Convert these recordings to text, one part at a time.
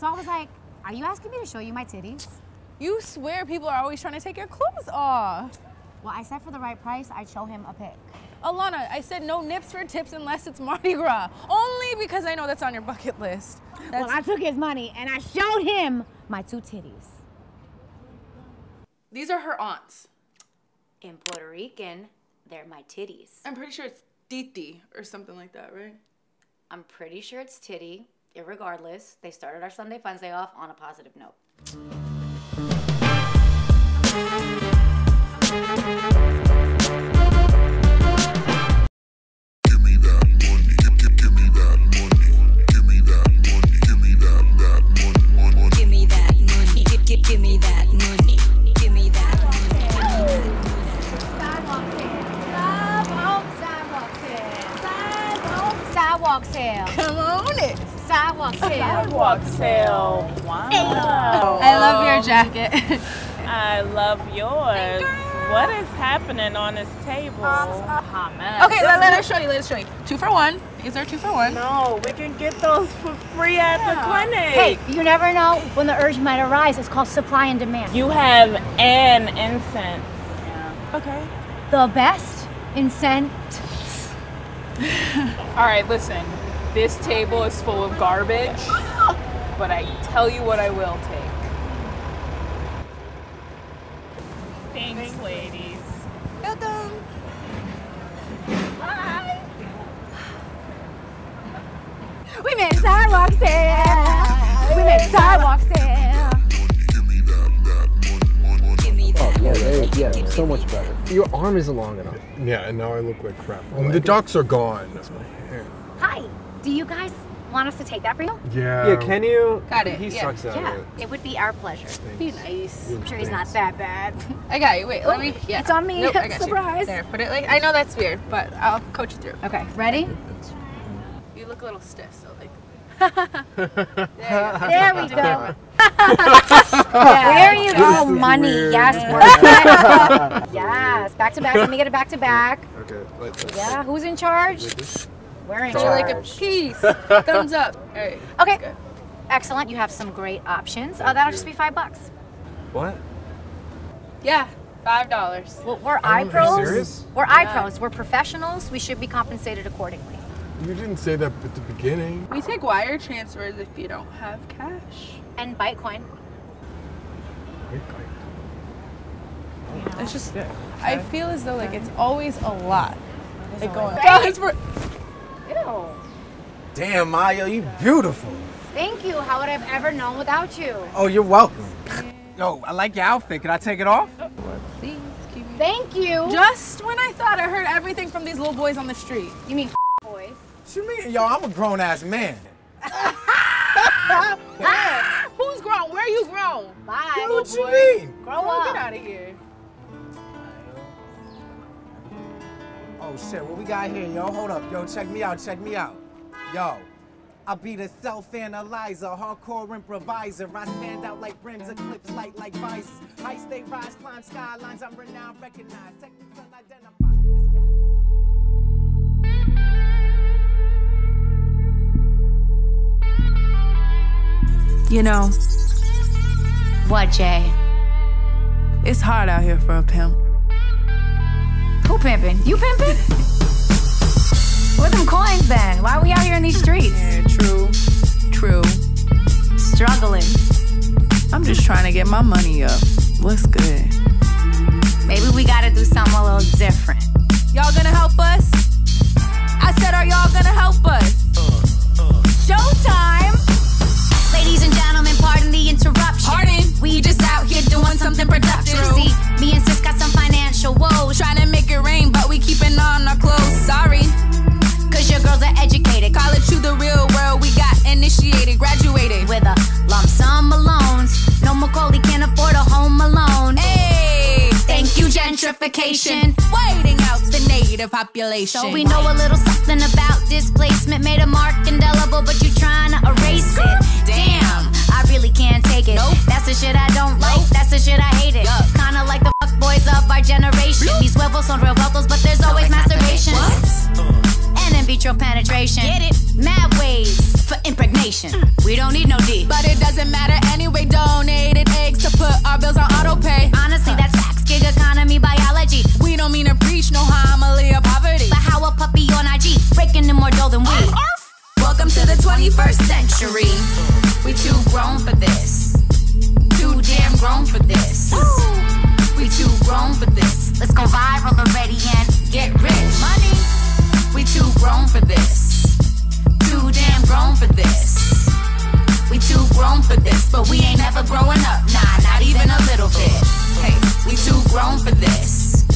So I was like, are you asking me to show you my titties? You swear people are always trying to take your clothes off. Well, I said for the right price, I'd show him a pic. Alana, I said no nips for tips unless it's Mardi Gras. Only because I know that's on your bucket list. That's Well, I took his money and I showed him my two titties. These are her aunts. In Puerto Rican, they're my titties. I'm pretty sure it's Titi or something like that, right? I'm pretty sure it's titty. Irregardless, they started our Sunday Funds Day off on a positive note. Sidewalk sale. Come on it. Sidewalk sale. Sidewalk sale. Wow. I love your jacket. I love yours. What is happening on this table? okay, let, let us show you. Let us show you. Two for one. Is there two for one. No, we can get those for free at the clinic. Hey, you never know when the urge might arise. It's called supply and demand. You have an incense. Okay. the best incent. All right, listen. This table is full of garbage, but I tell you what I will take. Thanks, ladies. We made sidewalk sale. We made sidewalk so much better. Your arm isn't long enough. Yeah, and now I look like crap. And the ducks are gone. That's my hair. Hi. Do you guys want us to take that for you? Yeah. Yeah, can you? Got it, He yeah. sucks at Yeah, it. it would be our pleasure. Be nice. I'm sure he's not that bad. I got you. Wait, let oh, me. Yeah. It's on me. Nope, I got Surprise. You. There, put it like. I know that's weird, but I'll coach you through. Okay, ready? You look a little stiff, so like. There we go. There you go. Money. weird. Yes, work. Yes. Back to back. Let me get it back to back. Okay. Let, let, Yeah. Who's in charge? We're in You're like a piece. Thumbs up. All right. Okay. Good. Excellent. You have some great options. Uh, that'll just be five bucks. What? Yeah. Five dollars. Well, we're eye Are you pros. serious? We're eye pros. We're professionals. We should be compensated accordingly. You didn't say that at the beginning. We take wire transfers if you don't have cash. And Bitcoin. It's just. I feel as though like it's always a lot. Like going. Right? Guys, we're- Damn, Mayo, you beautiful. Thank you. How would I have ever known without you? Oh, you're welcome. Yo, I like your outfit. Can I take it off? Please keep. Thank you. Just when I thought I heard everything from these little boys on the street. You mean boys? What you mean? Yo, I'm a grown ass man. Who's grown? Where are you grown? Bye. What you mean? Grow Get up. out of here. Oh shit, what we got here, yo? Hold up, yo, check me out, check me out. Yo, I be the self-analyzer, hardcore improviser. I stand out like rims, eclipse light like vices. Heights they rise, climb skylines. I'm renowned, recognized, techniques unidentified. You know, What, Jay? it's hard out here for a pimp. Who pimping? You pimping? Where them coins then? Why are we out here in these streets? Yeah, true. True. Struggling. I'm just trying to get my money up. What's good? Maybe we gotta do something a little different. Y'all gonna help us? I said, are y'all gonna help us? Graduated. With a lump sum of loans. No Macaulay can't afford a home alone. Hey, Thank you, gentrification. waiting out the native population. So we know a little something about displacement. Made a mark indelible, but you're trying to erase it. Damn, I really can't take it. Nope. That's the shit I don't like. That's the shit I hate it. Yup. Kinda like the fuck boys of our generation. These huevos on real vocals, but there's always masturbation. And vitro penetration. Get it? Mad for. We don't need no D. But it doesn't matter anyway. Donated eggs to put our bills on auto pay. Honestly, that's facts. Gig economy biology. We don't mean to preach no homily of poverty. But how a puppy on IG breaking in more dough than we? Welcome to the 21st century. We too grown for this. Too damn grown for this. We too grown for this. Let's go viral already and get rich. Money. We too grown for this. Too damn grown for this. Grown for this, but we ain't never growing up. Nah, not even a little bit. Hey, we too grown for this.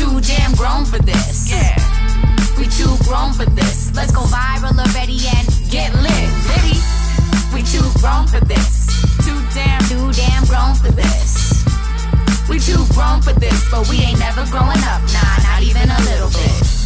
Too damn grown for this. Yeah. We too grown for this. Let's go viral already and get lit. Litty. We too grown for this. Too damn, too damn grown for this. We too grown for this, but we ain't never growing up. Nah, not even a little bit.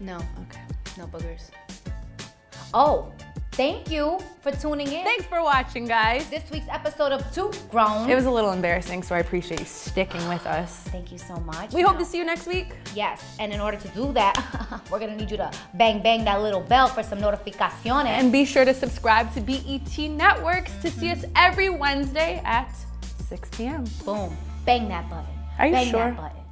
No. Okay. No boogers. Oh, thank you for tuning in. Thanks for watching, guys. This week's episode of Two Grown. It was a little embarrassing, so I appreciate you sticking with us. Thank you so much. We You hope to see you next week. Yes, and in order to do that, we're gonna need you to bang bang that little bell for some notificaciones. And be sure to subscribe to BET Networks to see us every Wednesday at 6 p.m. boom, bang that button. Are you bang sure? that button.